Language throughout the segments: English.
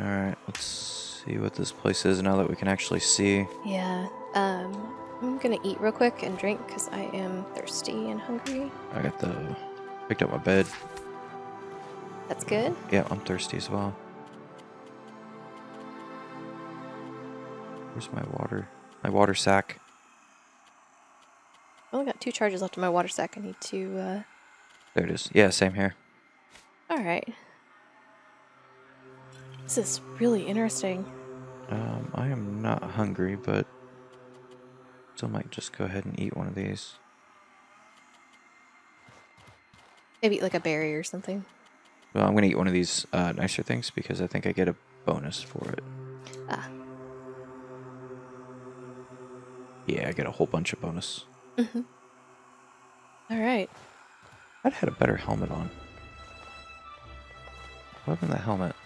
All right, let's see what this place is now that we can actually see. Yeah. Um, I'm gonna eat real quick and drink because I am thirsty and hungry. I got the picked up my bed. That's good. Yeah, I'm thirsty as well. Where's my water? My water sack. I only got two charges left in my water sack. I need to. uh There it is. Yeah, same here. All right. This is really interesting. Um, I am not hungry, but still might just go ahead and eat one of these. Maybe like a berry or something. Well, I'm gonna eat one of these uh, nicer things because I think I get a bonus for it. Ah. Yeah, I get a whole bunch of bonus. Mm-hmm. All right. I'd had a better helmet on. What happened to the helmet?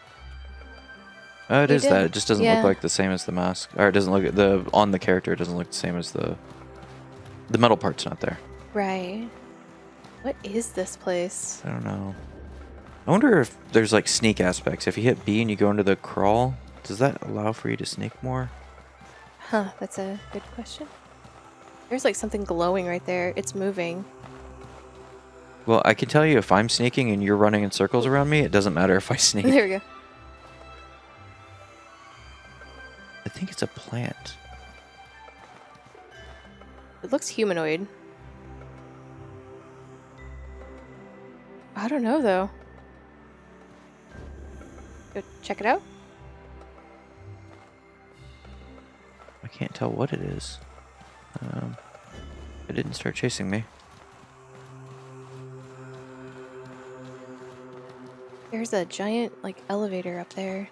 Oh, it You is that. It just doesn't Yeah. look like the same as the mask, or it doesn't look the on the character. It doesn't look the same as the the metal part's not there. Right. What is this place? I don't know. I wonder if there's like sneak aspects. If you hit B and you go into the crawl, does that allow for you to sneak more? Huh, that's a good question. There's like something glowing right there. It's moving. Well, I can tell you if I'm sneaking and you're running in circles around me, it doesn't matter if I sneak. There we go. I think it's a plant. It looks humanoid. I don't know though. Go check it out. I can't tell what it is. Um, it didn't start chasing me. There's a giant like elevator up there.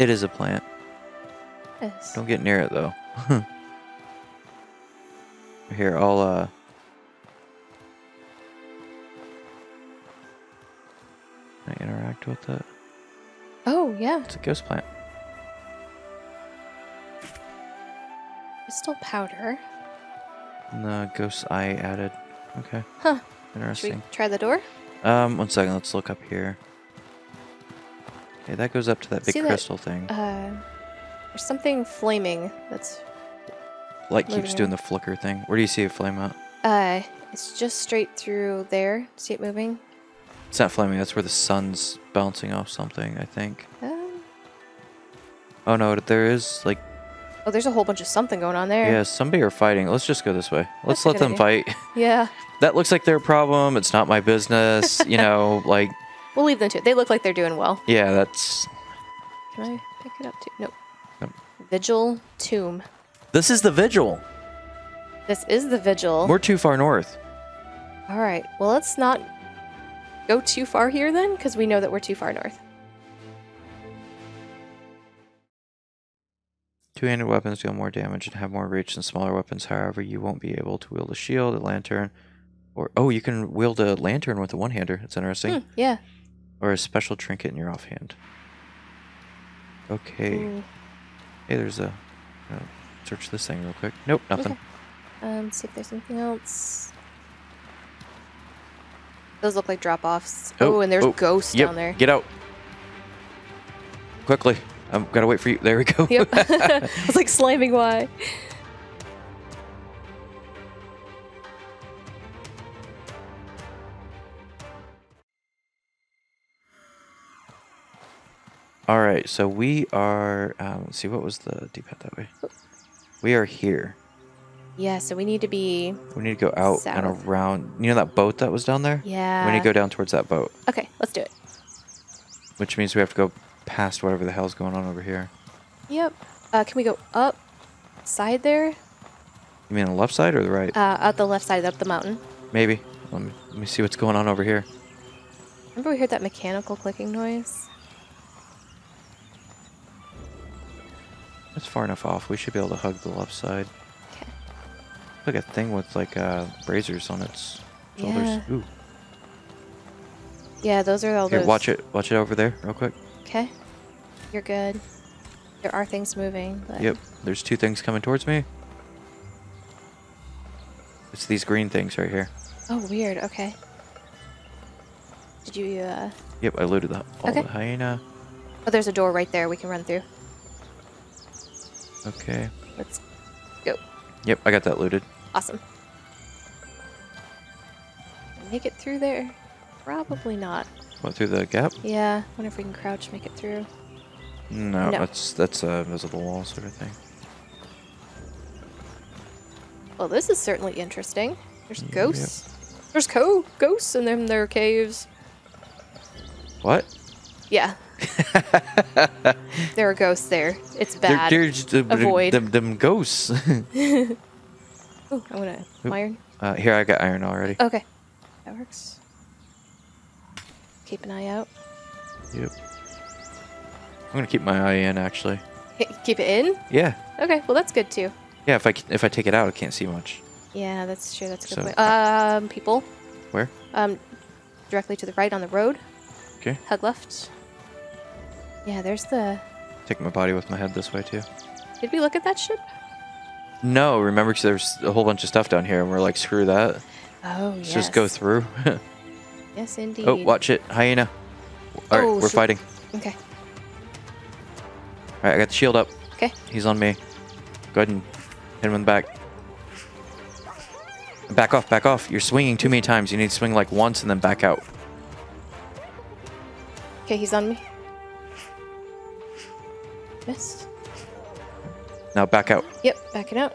It is a plant. Yes. Don't get near it though. Here, I'll uh. Can I interact with it? Oh yeah, It's a ghost plant. crystal powder. And the ghost eye added. Okay. Huh. Should we Interesting. try the door? Um, one second. Let's look up here. Okay, that goes up to that big See that- crystal thing. Uh, there's something flaming. That's Light keeps doing the flicker thing. Where do you see it flame out? uh, it's just straight through there. See it moving? It's not flaming. That's where the sun's bouncing off something. I think. Um, Oh no, there is like oh, there's a whole bunch of something going on there. yeah, somebody are fighting. Let's just go this way. Let's That's let them fight. Yeah. that looks like their problem. It's not my business. you know, like We'll leave them to it. They look like they're doing well. yeah, that's. Can I pick it up too? Nope. Nope. Vigil Tomb. This is the vigil. This is the vigil. We're too far north. All right. Well, let's not go too far here then, because we know that we're too far north. Two-handed weapons deal more damage and have more reach than smaller weapons. However, you won't be able to wield a shield, a lantern, or oh, you can wield a lantern with a one-hander. That's interesting. Hmm, yeah. Or a special trinket in your offhand. Okay. Ooh. Hey, there's a. uh, search this thing real quick. Nope, nothing. Okay. Um, see if there's anything else. Those look like drop offs. Oh, and there's oh, ghosts Yep. down there. Get out. Quickly. I've got to wait for you. There we go. Yep. I was like slamming Y. All right, so we are. Um, let's see, what was the D-pad that way? We are here. Yeah, so we need to be. We need to go out and around. You know that boat that was down there? Yeah. We need to go down towards that boat, Okay, let's do it. which means we have to go past whatever the hell's going on over here. Yep. Uh, can we go up side there? You mean the left side or the right? Uh, out the left side, up the mountain. Maybe. Let me, let me see what's going on over here. Remember we heard that mechanical clicking noise? It's far enough off. We should be able to hug the left side. Okay. Like a thing with like uh, razors on its shoulders. Yeah. Ooh. Yeah, those are all Here, those. watch it. Watch it over there, real quick. Okay. You're good. There are things moving, but Yep. There's two things coming towards me. It's these green things right here. Oh, weird. Okay. Did you, uh... Yep, I looted the, all Okay. the hyena. Oh, there's a door right there we can run through. Okay. Let's go. Yep, I got that looted. Awesome. Make it through there? Probably not. Went through the gap? Yeah, wonder if we can crouch make it through. No, No. that's that's a visible wall sort of thing. Well, this is certainly interesting. There's mm, Yep. ghosts. There's co ghosts and then there are caves. What? Yeah, there are ghosts there. It's bad. they're just, Avoid. Them, them ghosts. Ooh, I want to iron. uh, here, I got iron already. Okay, that works. Keep an eye out. Yep. I'm gonna keep my eye in actually. Keep it in. Yeah. Okay, well that's good too. Yeah. If I c- if I take it out, I can't see much. Yeah, that's true. That's a good So- point. Um, people. Where? Um, directly to the right on the road. Okay. Hug left. Yeah, there's the. Take my body with my head this way too. Did we look at that ship? No, remember, there's a whole bunch of stuff down here, and we're like, screw that. Oh, Let's yes. just go through. Yes, indeed. oh, watch it, hyena. All right, Oh, we're shoot. fighting. Okay. All right, I got the shield up. Okay. He's on me. Go ahead and hit him in the back. Back off, back off. You're swinging too many times. You need to swing like once and then back out. Okay, he's on me. Missed. Now back out. Yep, backing out.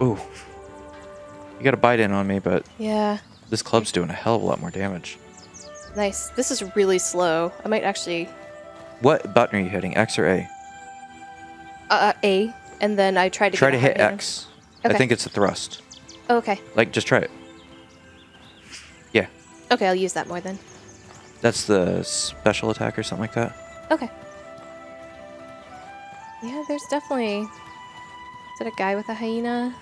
Ooh. You got a bite in on me, but Yeah, this club's doing a hell of a lot more damage. nice. This is really slow. I might actually What button are you hitting? X or A? uh, A, and then I tried to Try to hit. X. Okay. I think it's a thrust. Okay. Like, just try it. Yeah. Okay, I'll use that more then. That's the special attack or something like that. Okay. Yeah, there's definitely. Is that a guy with a hyena?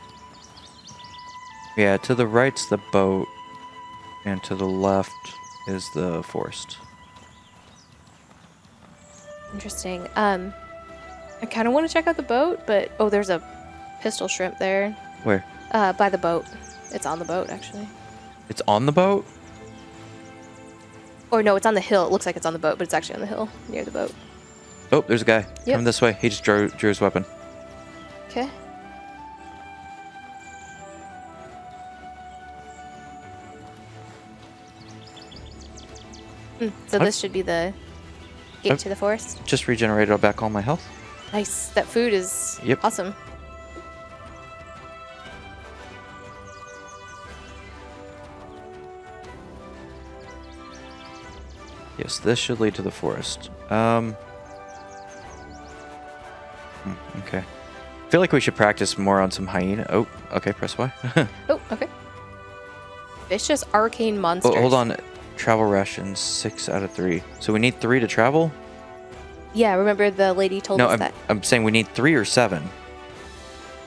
Yeah, to the right's the boat, and to the left is the forest. Interesting. Um, I kind of want to check out the boat, but oh, there's a pistol shrimp there. Where? Uh, by the boat. It's on the boat actually. It's on the boat? Or no, it's on the hill. It looks like it's on the boat, but it's actually on the hill near the boat. Oh, there's a guy. Yep. Come this way. He just drew, drew his weapon. Okay. Mm, so Huh? this should be the gate Oh. to the forest. Just regenerated back all my health. Nice. That food is Yep. awesome. Yes, this should lead to the forest. Um. Okay. I feel like we should practice more on some hyena. Oh, okay, press Y. Oh, okay. Vicious arcane monsters. oh, hold on. Travel rations, six out of three. So we need three to travel? Yeah, remember the lady told no, us I'm, that I'm saying we need three or seven.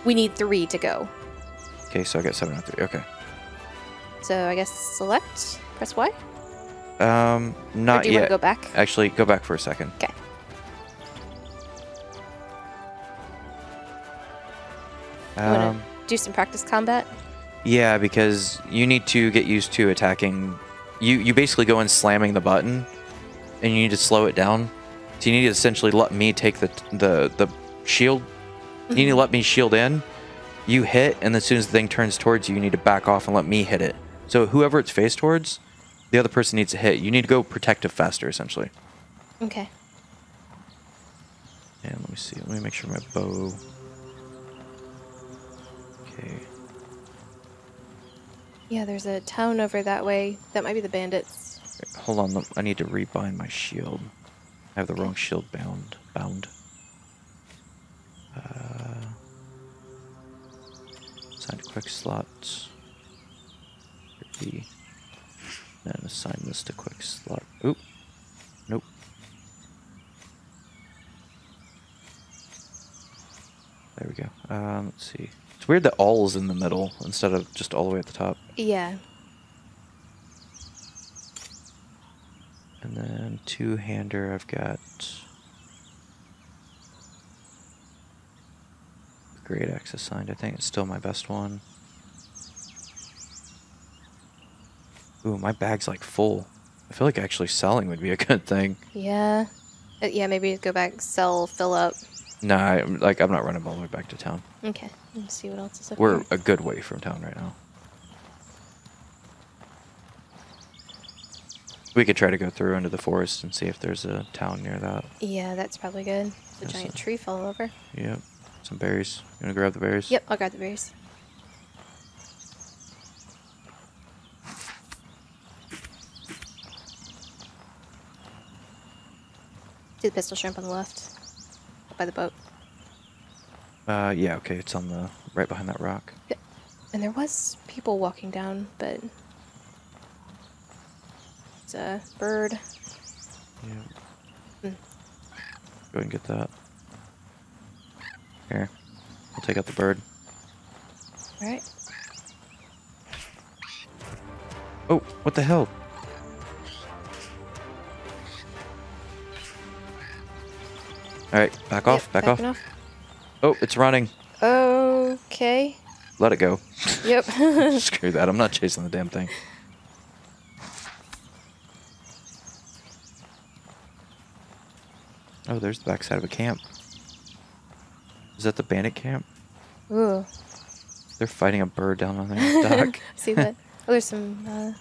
we need three to go. Okay, so I got seven out of three. Okay. So I guess select, press Y. Um, or not do you want to go back? Actually, go back for a second. Okay. Um, do some practice combat? yeah, because you need to get used to attacking. You you basically go in slamming the button, and you need to slow it down. So you need to essentially let me take the the the shield. You need to let me shield in. You hit, and as soon as the thing turns towards you, you need to back off and let me hit it. So whoever it's faced towards, the other person needs to hit. You need to go protective faster, essentially. Okay. And let me see. Let me make sure my bow. Yeah, there's a town over that way. That might be the bandits. Hold on. I need to rebind my shield. I have the wrong shield bound. Bound. Uh, assign quick slots. B. Then assign this to quick slot. Oop. Nope. There we go. Um, let's see. It's weird that all is in the middle instead of just all the way at the top. Yeah. And then two-hander, I've got great axe assigned. I think it's still my best one. Ooh, my bag's like full. I feel like actually selling would be a good thing. Yeah. Uh, yeah, maybe go back, sell, fill up. Nah, I, like I'm not running all the way back to town. Okay. Let's see what else is up We're here. a good way from town right now. We could try to go through into the forest and see if there's a town near that. Yeah, that's probably good. The Yes, giant sir. tree fell over. Yep. Some berries. You wanna grab the berries? Yep, I'll grab the berries. Do the pistol shrimp on the left, by the boat. Uh, yeah. Okay, it's on the right behind that rock. Yep. And there was people walking down, but it's a bird. Yeah. Mm. Go ahead and get that. Here. I'll take out the bird. All right. Oh, what the hell? All right, back off, Yep, back off. Oh, it's running. Okay. Let it go. Yep. Screw that. I'm not chasing the damn thing. Oh, there's the backside of a camp. Is that the bandit camp? Ooh. They're fighting a bird down on their dock. See that? Oh, there's some uh,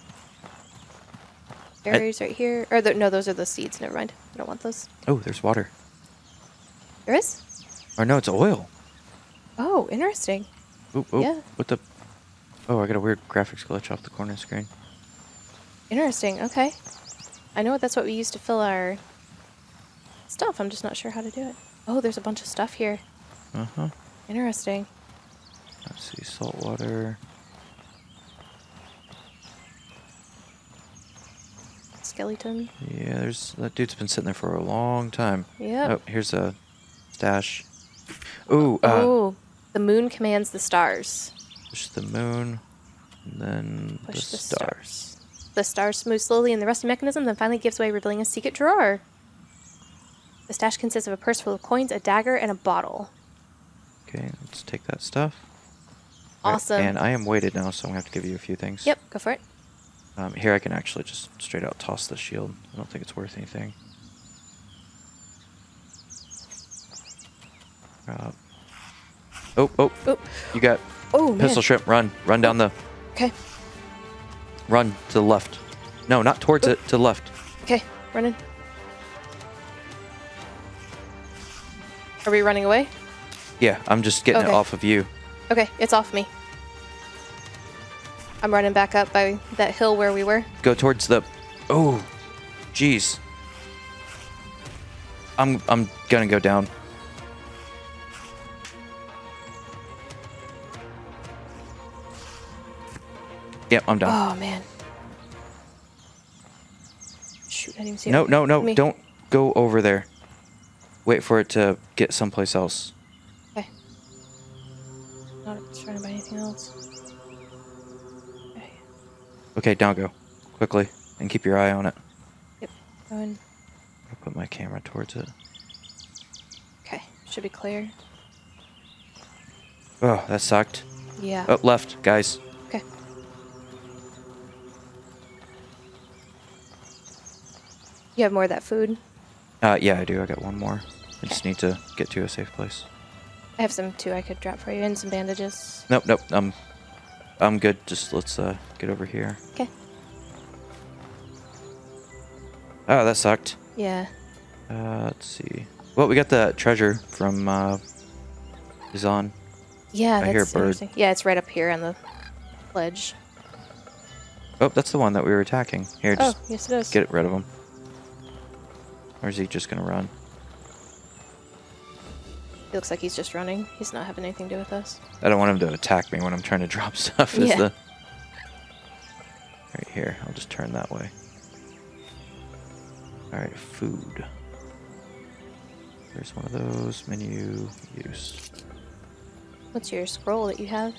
berries right here. Or the, no, those are the seeds. Never mind. I don't want those. Oh, there's water. There is. Or no, it's oil. Oh, interesting. Oh, oh, Yeah. what the? Oh, I got a weird graphics glitch off the corner of the screen. Interesting. Okay. I know that's what we use to fill our stuff. I'm just not sure how to do it. Oh, there's a bunch of stuff here. Uh huh. Interesting. Let's see, salt water. Skeleton. Yeah, there's that dude's been sitting there for a long time. Yeah. Oh, here's a stash. Ooh, uh, oh, the moon commands the stars. push the moon, and then Push the, the stars. stars. The stars move slowly in the rusty mechanism, then finally gives way, revealing a secret drawer. The stash consists of a purse full of coins, a dagger, and a bottle. Okay, let's take that stuff. Right, Awesome. And I am weighted now, so I'm gonna have to give you a few things. Yep, go for it. Um, here I can actually just straight out toss the shield. I don't think it's worth anything. Uh, oh, oh, Oh, you got oh man. pistol shrimp. Run, run down the, Okay, run to the left. No, not towards Oh. it. To the left. okay, running. Are we running away? Yeah, I'm just getting Okay. it off of you. Okay, it's off me. I'm running back up by that hill where we were. Go towards the. Oh, jeez. I'm I'm gonna go down. Yep, I'm done. Oh man. Shoot, I didn't even see no, it. no, no! Me. Don't go over there. Wait for it to get someplace else. Okay. Not surrounded by anything else. Okay. Okay, down go, quickly, and keep your eye on it. Yep. Going. I'll put my camera towards it. Okay. Should be clear. Oh, that sucked. Yeah. Oh, left, guys. You have more of that food? Uh, yeah, I do. I got one more. I just need to get to a safe place. I have some too I could drop for you and some bandages. Nope, nope. I'm, I'm good. Just let's uh get over here. Okay. Oh, that sucked. Yeah. Uh, let's see. Well, we got the treasure from uh, Zon. Yeah, I that's hear a bird. interesting. Yeah, it's right up here on the ledge. Oh, that's the one that we were attacking. Here, Oh, just yes it is. get rid of him. Or is he just gonna run? He looks like he's just running. He's not having anything to do with us. I don't want him to attack me when I'm trying to drop stuff. Is Yeah. the right here? I'll just turn that way. All right, food. There's one of those. Menu use. What's your scroll that you have?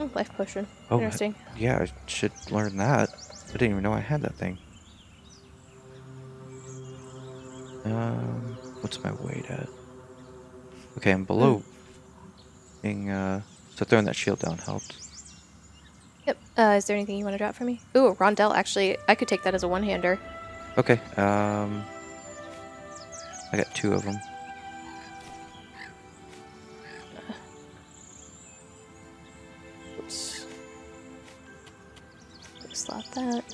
Oh, life potion. Oh, Interesting. Yeah, I should learn that. I didn't even know I had that thing. Um, what's my weight at? Okay, I'm below. Hmm. Being uh, so throwing that shield down helped. Yep. Uh, is there anything you want to drop for me? Ooh, a rondelle. Actually, I could take that as a one-hander. Okay. Um, I got two of them. Oops. Slot that.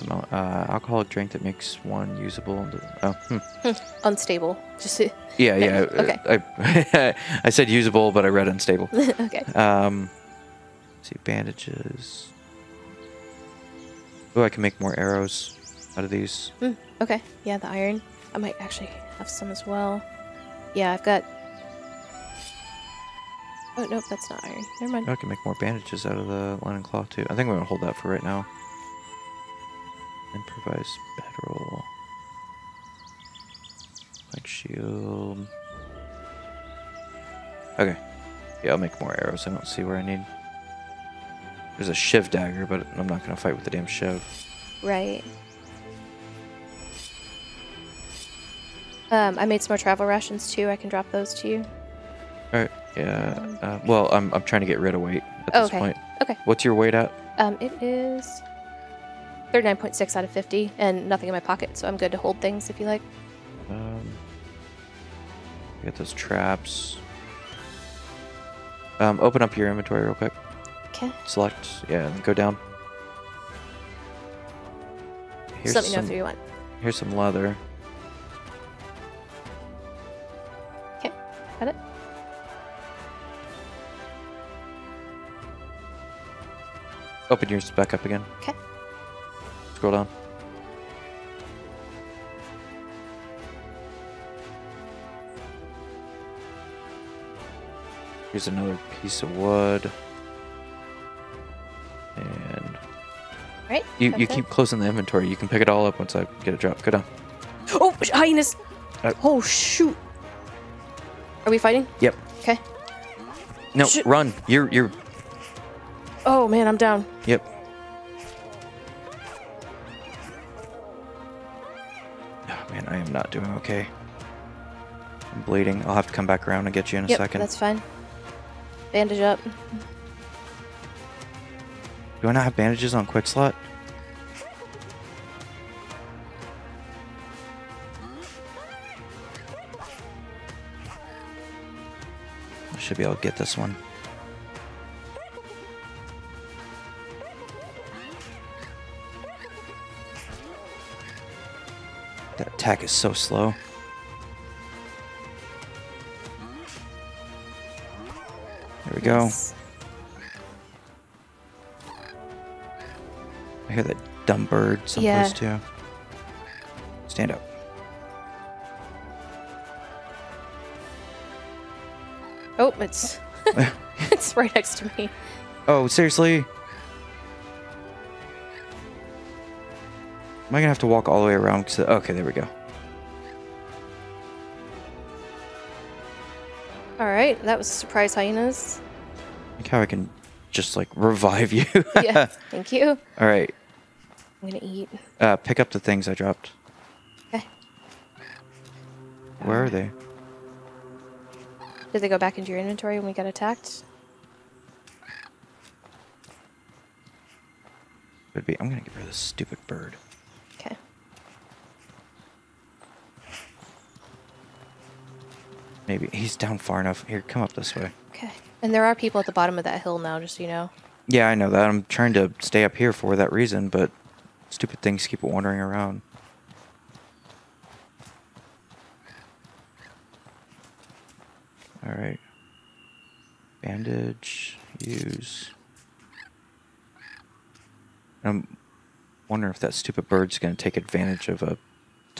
Some uh, alcoholic drink that makes one usable. Oh, hmm. Unstable. Just yeah, yeah. Okay. I, I said usable, but I read unstable. okay. Um, let's see, bandages. Oh, I can make more arrows out of these. Mm, okay. Yeah, the iron. I might actually have some as well. Yeah, I've got. Oh nope, that's not iron. Never mind. Oh, I can make more bandages out of the linen cloth too. I think I'm gonna hold that for right now. Improvise bedroll. Like shield. Okay. Yeah, I'll make more arrows. I don't see where I need. There's a shiv dagger, but I'm not gonna fight with the damn shiv. Right. Um, I made some more travel rations too. I can drop those to you. All right. Yeah. Uh, well, I'm I'm trying to get rid of weight at Oh, this okay. point. Okay. What's your weight at? Um, it is 39.6 out of 50, and nothing in my pocket, so I'm good to hold things if you like. Um, get those traps. Um, open up your inventory real quick. Okay. Select, yeah, go down. Here's Just let me know some, if you want. here's some leather. Okay. Got it. Open yours back up again. Okay. Scroll down. Here's another piece of wood. And Right. you, you it. keep closing the inventory. You can pick it all up once I get it dropped. Go down. Oh, highness! Uh, oh shoot! Are we fighting? Yep. Okay. No, Shit. run. You're you're Oh man, I'm down. Yep. Doing okay. I'm bleeding. I'll have to come back around and get you in a yep, second. that's fine. Bandage up. Do I not have bandages on quick slot? I should be able to get this one. Attack is so slow. There we go. Yes. I hear that dumb bird Yeah. someplace too. Stand up. Oh, it's it's right next to me. Oh, seriously? Am I gonna have to walk all the way around? 'Cause- okay, there we go. All right, that was surprise hyenas. Like how I can just like revive you. Yeah, thank you. all right. I'm gonna eat. Uh, pick up the things I dropped. Okay. Where are they? Did they go back into your inventory when we got attacked? Could be. I'm gonna get rid of this stupid bird. Maybe he's down far enough. Here, come up this way. Okay. And there are people at the bottom of that hill now, just so you know. Yeah, I know that. I'm trying to stay up here for that reason, but stupid things keep wandering around. All right. Bandage. Use. I'm wondering if that stupid bird's going to take advantage of a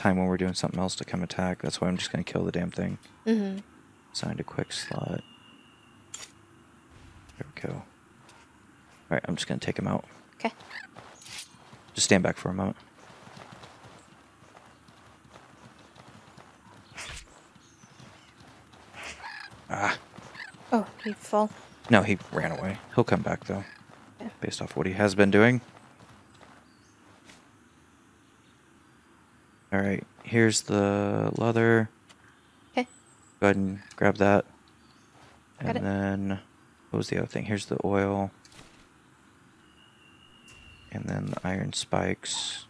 time when we're doing something else to come attack. That's why I'm just going to kill the damn thing. Mm-hmm. Assigned a quick slot. There we go. Alright, I'm just gonna take him out. Okay. Just stand back for a moment. Ah, Oh, he fall. no, he ran away. He'll come back though. Okay. based off what he has been doing. All right, here's the leather. Okay. Go ahead and grab that. Got and it. then, what was the other thing? Here's the oil. And then the iron spikes.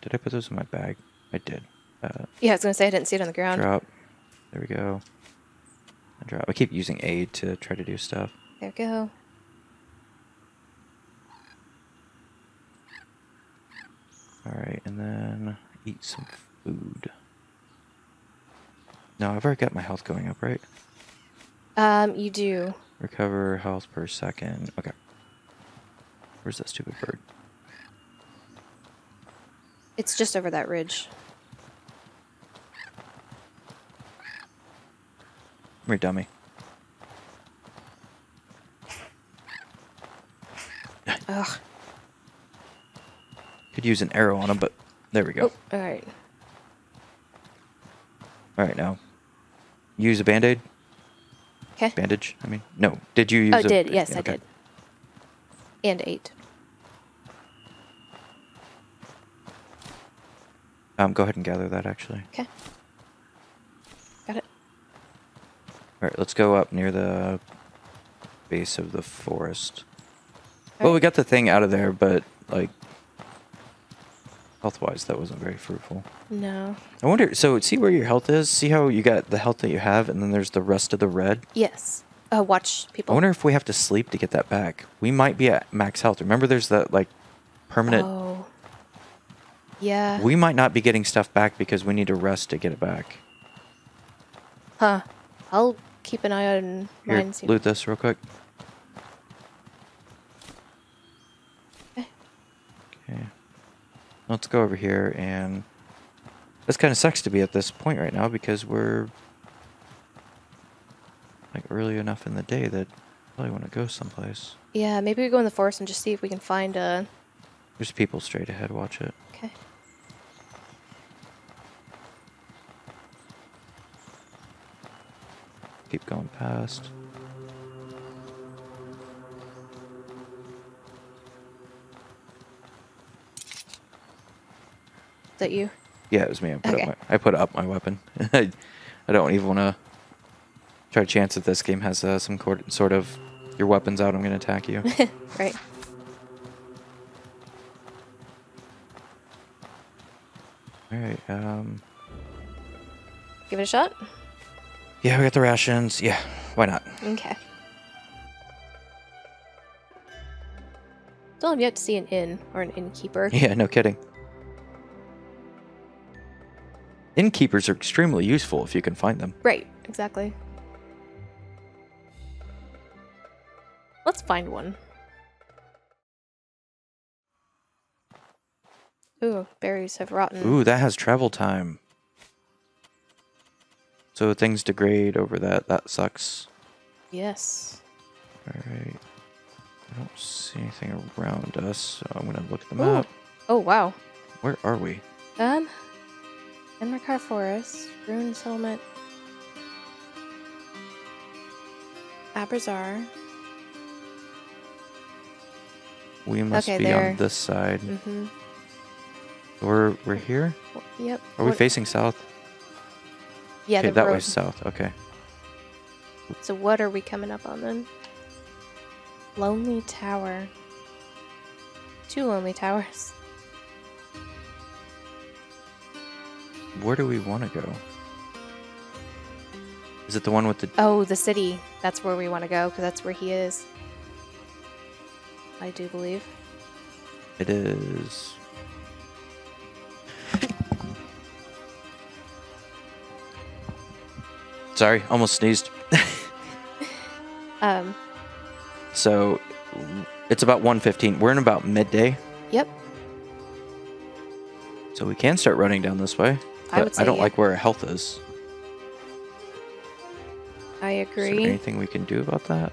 Did I put those in my bag? I did. Uh, Yeah, I was gonna say I didn't see it on the ground. drop. There we go. And drop. I keep using A to try to do stuff. There we go. All right, and then eat some food. No, I've already got my health going up, right? Um, you do. Recover health per second. Okay. Where's that stupid bird? It's just over that ridge. Come here, dummy. Ugh. Could use an arrow on him, but there we go. Oh, all right. All right, now use a band aid. Okay. Bandage. I mean, no. Did you use? Oh, a- did yes, I okay. did. And eight. Um, go ahead and gather that actually. Okay. Got it. All right, let's go up near the base of the forest. All Well, we got the thing out of there, but like health-wise, that wasn't very fruitful. No. I wonder. So, see where your health is. See how you got the health that you have, and then there's the rest of the red. Yes. Uh, watch people. I wonder if we have to sleep to get that back. We might be at max health. Remember, there's that like permanent. Oh. Yeah. We might not be getting stuff back because we need to rest to get it back. Huh. I'll keep an eye on Here, mine. see- loot this real quick. Okay. Okay. Let's go over here and this kind of sucks to be at this point right now because we're like early enough in the day that I really want to go someplace. Yeah, maybe we go in the forest and just see if we can find a. There's people straight ahead. Watch it. Okay. Keep going past. That you? Yeah, it was me. I put Okay. up my, I put up my weapon. I I don't even want to try to chance that this game has uh, some sort of your weapons out. I'm going to attack you. right. All right. Um. Give it a shot. Yeah, we got the rations. Yeah, why not? Okay. Still have yet to see an inn or an innkeeper. Yeah, no kidding. Innkeepers are extremely useful if you can find them. Right, exactly. Let's find one. Ooh, berries have rotten. Ooh, that has travel time. So things degrade over that. That sucks. Yes. All right. I don't see anything around us, so I'm gonna look at the Ooh. map. Oh, wow. Where are we? Um, Enmerkar Forest, Rune Settlement, Abrassar. We must Okay, be there. on this side. Mm-hmm. We're we're here. Yep. Are we What- facing south? Yeah, okay, that road. way's south. Okay. So what are we coming up on then? Lonely Tower. Two Lonely Towers. Where do we want to go? Is it the one with the? Oh, the city. That's where we want to go because that's where he is. I do believe. It is. Sorry, almost sneezed. Um. So it's about 1:15. We're in about midday, Yep. so we can start running down this way. I I don't yeah. like where our health is. I agree. Is there anything we can do about that?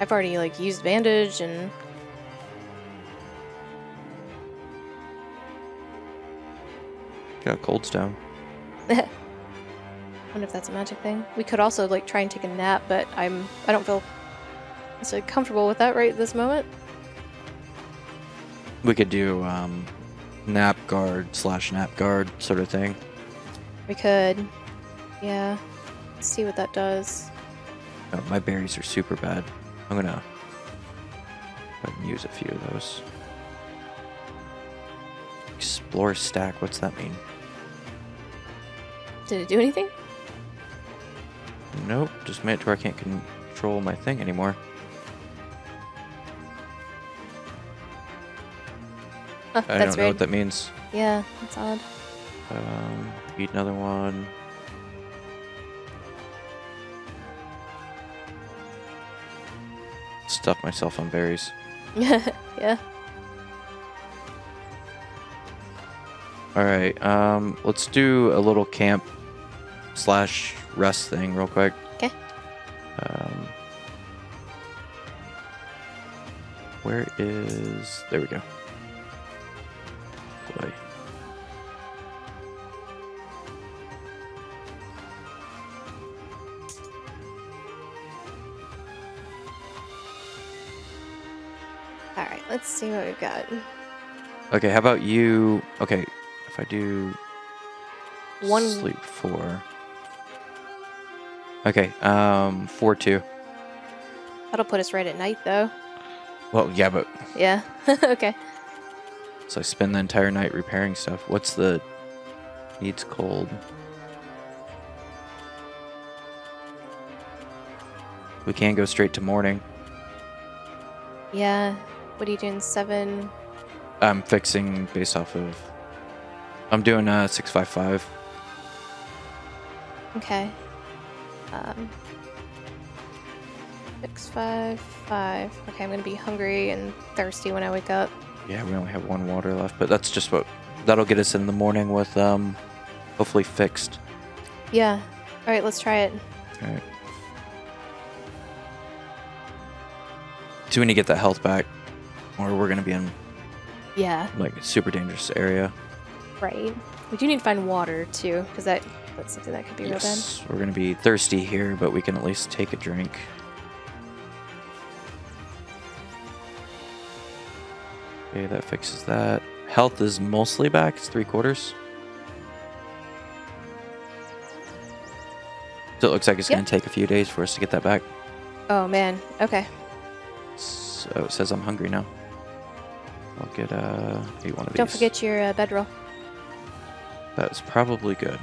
I've already like used bandage and Got cold stone. wonder if that's a magic thing. We could also like try and take a nap, but I'm I don't feel so comfortable with that right this moment. We could do um, nap guard slash nap guard sort of thing. We could, yeah. Let's see what that does. Oh, my berries are super bad. I'm gonna go ahead and use a few of those. Explore stack. What's that mean? Did it do anything? Nope. Just made it to where I can't control my thing anymore. I don't know weird. what that means. Yeah, that's odd. Um, eat another one. Stuff myself on berries. yeah. All right. Um, let's do a little camp slash rest thing real quick. Okay. Um, where is? There we go. See what we've got. Okay. How about you? Okay. If I do One sleep four. Okay. Um, four two. that'll put us right at night though. Well, yeah, but Yeah. okay. So I spend the entire night repairing stuff. What's the needs cold? We can go straight to morning. Yeah. What are you doing? Seven. I'm fixing based off of. I'm doing a six five five. Okay. Um. Six, five, five. Okay, I'm gonna be hungry and thirsty when I wake up. Yeah, we only have one water left, but that's just what that'll get us in the morning with um, hopefully fixed. Yeah. All right, let's try it. All right. So we need to get that health back, or we're gonna be in Yeah. like a super dangerous area. Right. We do need to find water too, because that that's something that could be real we're gonna be thirsty here, but we can at least take a drink. Okay, that fixes that. Health is mostly back. It's three quarters. So it looks like it's Yep. gonna take a few days for us to get that back. Oh man. Okay. So it says I'm hungry now. I'll get uh eat one of Don't these. forget your uh, bedroll. That's probably good.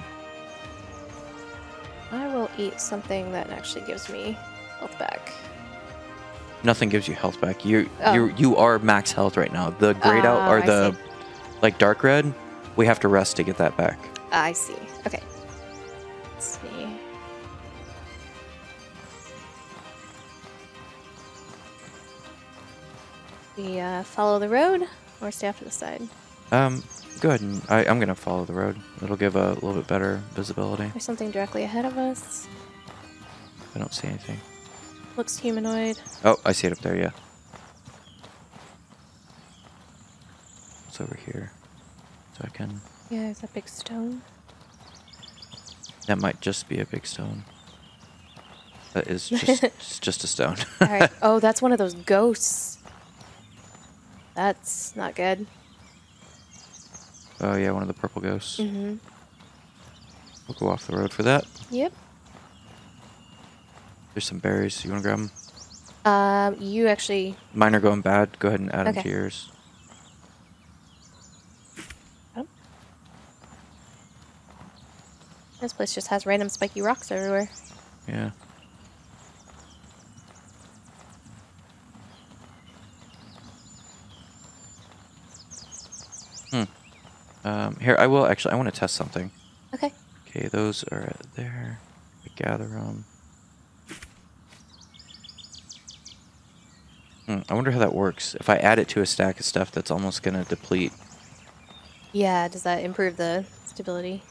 I will eat something that actually gives me health back. Nothing gives you health back. You Oh. you you are max health right now. The grayed out Ah, or I the see. like dark red. We have to rest to get that back. I see. Okay. Let's see. We uh, follow the road or stay off to the side. Um, go ahead and I, I'm gonna follow the road. It'll give a little bit better visibility. There's something directly ahead of us. I don't see anything. Looks humanoid. Oh, I see it up there. Yeah. It's over here. So I can. Yeah, there's a big stone. That might just be a big stone. That is just it's just a stone. All right. Oh, that's one of those ghosts. That's not good. oh yeah, one of the purple ghosts. Mm-hmm. We'll go off the road for that. Yep. There's some berries. You wanna grab them? Um, you actually. Mine are going bad. Go ahead and add them to yours. Oh. This place just has random spiky rocks everywhere. Yeah. Hmm. Um, here, I will actually. I want to test something. Okay. Okay, those are there. I gather them. Hmm, I wonder how that works. If I add it to a stack of stuff that's almost gonna deplete. Yeah, does that improve the stability?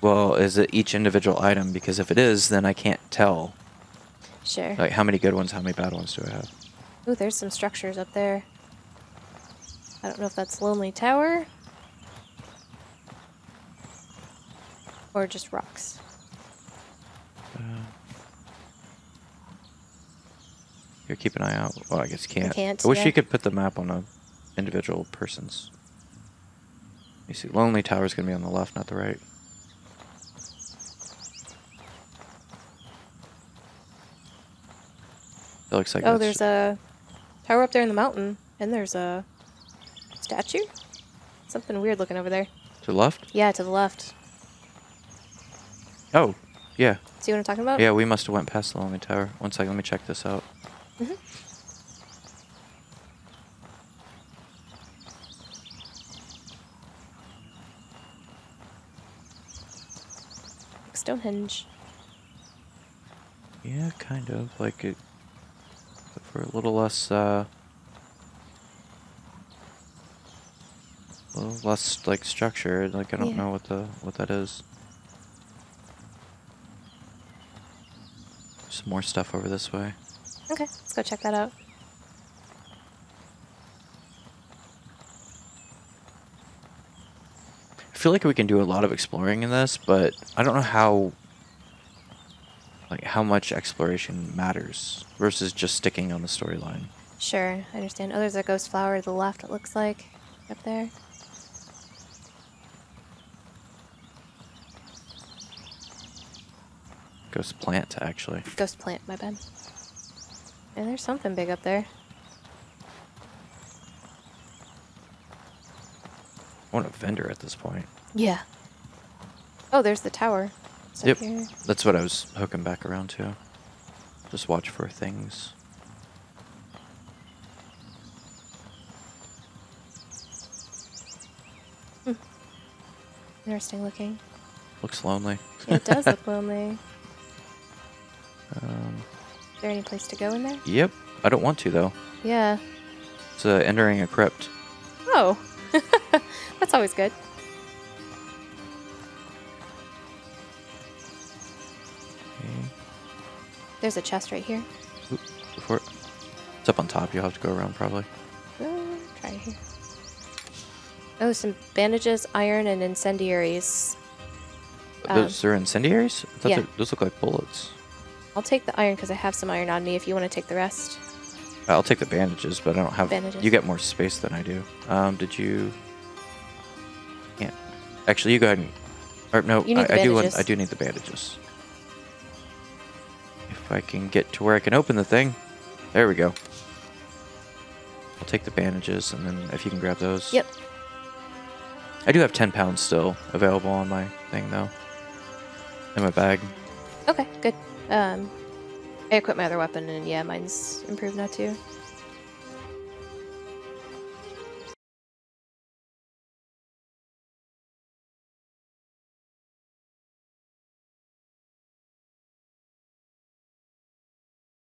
Well, is it each individual item? Because if it is, then I can't tell. Sure. Like, how many good ones, how many bad ones do I have? Ooh, there's some structures up there. I don't know if that's Lonely Tower or just rocks. Uh, here, keep an eye out. Well, I guess you can't. can't, I wish yeah. you could put the map on a individual person's. You see, Lonely Tower's gonna be on the left, not the right. It looks like Oh, there's a tower up there in the mountain, and there's a statue. Something weird looking over there. to the left. Yeah, to the left. Oh, yeah, See what I'm talking about? yeah. We must have went past the Lonely Tower. One second, let me check this out. Mhm. Stonehenge. Yeah, kind of like it, but for a little less, uh, little less like structured. Like I don't Yeah. know what the what that is. Some more stuff over this way. Okay, let's go check that out. I feel like we can do a lot of exploring in this, but I don't know how like how much exploration matters versus just sticking on the storyline. Sure, I understand. Oh, there's a ghost flower to the left, it looks like. Up there. Ghost plant, actually. Ghost plant, my bad. And there's something big up there. I want a vendor at this point. Yeah. Oh, there's the tower. It's Yep. here. That's what I was hooking back around to. Just watch for things. Hmm. Interesting looking. Looks lonely. It does look lonely. Um, Is there any place to go in there? yep. I don't want to though. Yeah. It's uh, entering a crypt. Oh. That's always good. Okay. There's a chest right here. Oop, before it's up on top, you'll have to go around probably. Uh, try here. Oh, some bandages, iron, and incendiaries. Um, those are incendiaries. Yeah. those look like bullets. I'll take the iron because I have some iron on me if you want to take the rest. I'll take the bandages, but I don't have. Bandages. You get more space than I do. Um, did you? Can't. Actually, you go ahead and. Or no, I, I do want. I do need the bandages. If I can get to where I can open the thing, there we go. I'll take the bandages, and then if you can grab those. Yep. I do have ten pounds still available on my thing though. In my bag. Okay, good. Um, I equip my other weapon, and yeah, mine's improved now too.